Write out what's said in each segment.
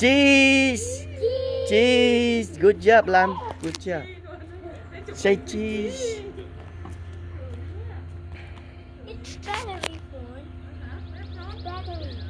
Cheese. Cheese. Good job, Lam. Good job. Say cheese. It's battery phone. Battery.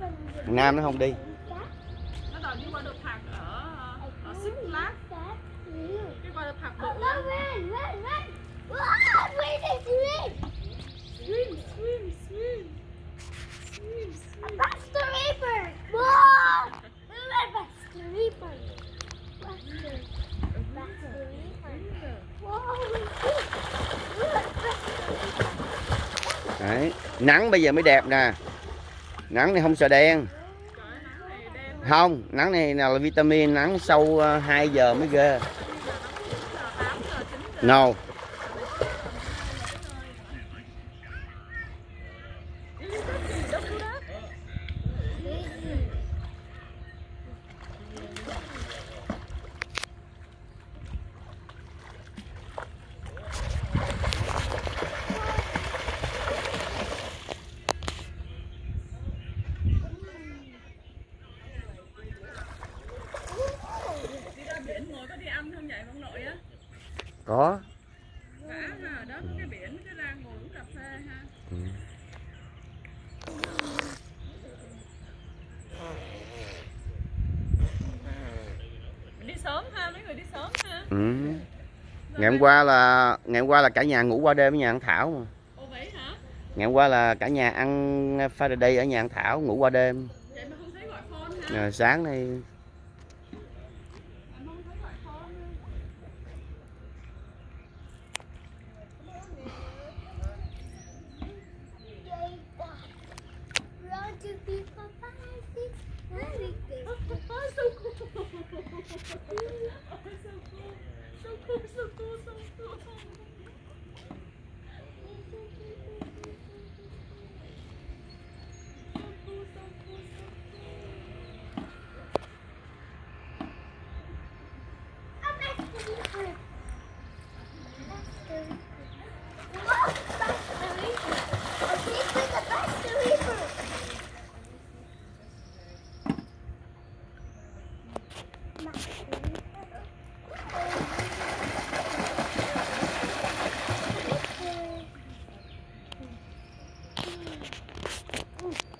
Thằng Nam nó không đi. Nó đòi đi qua được park ở ở Six Flags. Cái qua được you live? Swim, swim, swim. Swim, swim. That's the Reaper! Whoa! That's the Reaper! That's the, that's the Reaper. Whoa! Đấy. Nắng bây giờ mới đẹp nè. Nắng này không sợ đen. Không, nắng này là vitamin, nắng sau 2 ờ, giờ mới ghê. Giờ. No. Đi ra biển ngồi có đi ăn không vậy ông nội á? Có. Đã ha, ở đó có cái biển cái ra ngồi uống cà phê ha. Ừ. Đi sớm ha, mấy người đi sớm ha. Ừ. Ngày hôm qua là ngày hôm qua là cả nhà ngủ qua đêm ở nhà ăn Thảo mà. Ồ vậy hả? Ngày hôm qua là cả nhà ăn Friday ở nhà ăn Thảo ngủ qua đêm. Vậy mà không thấy gọi phone ha. Rồi sáng nay Socorro, socorro, socorro. Thank you. Oh.